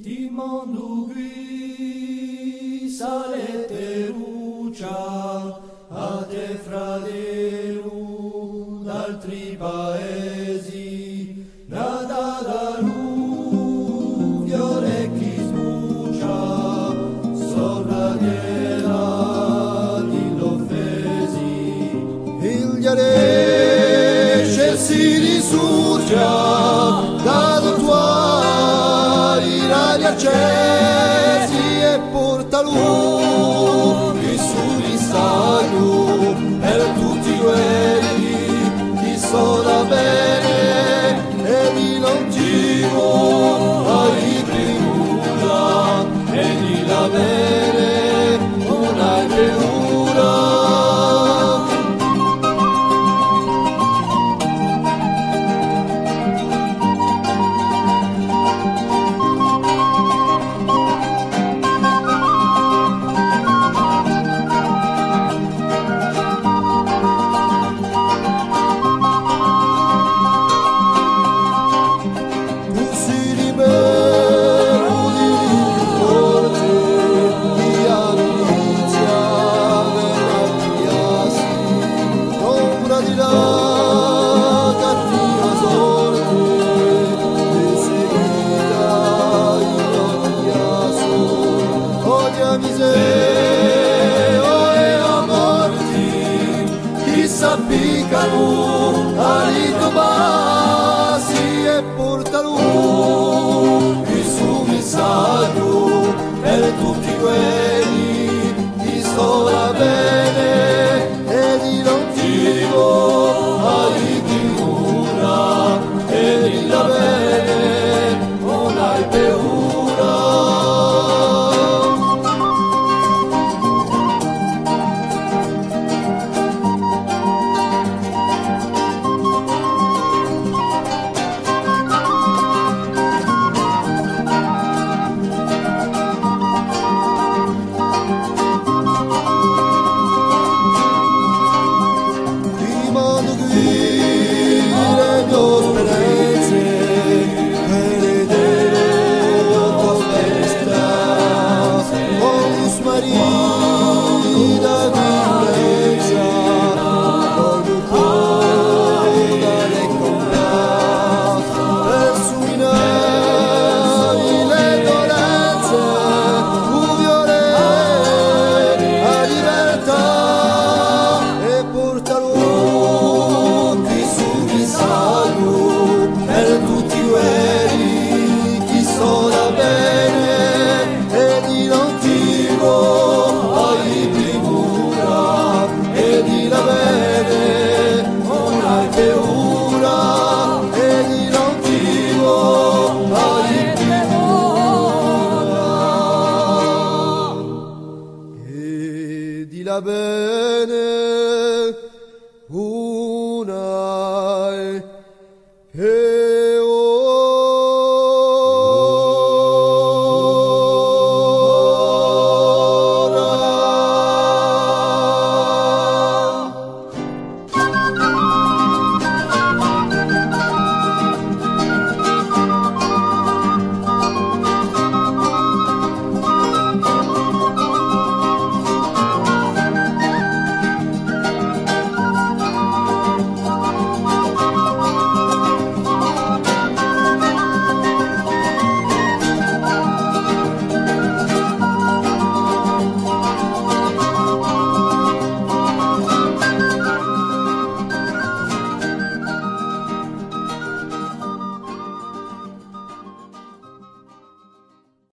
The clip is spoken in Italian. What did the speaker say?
Timondugui sale perucia a te fradelu d'altri paesi nada d'alluvio orecchi sbucia sopra della dill'offesi il ghiaresce si risuccia Tá cortar. somebody il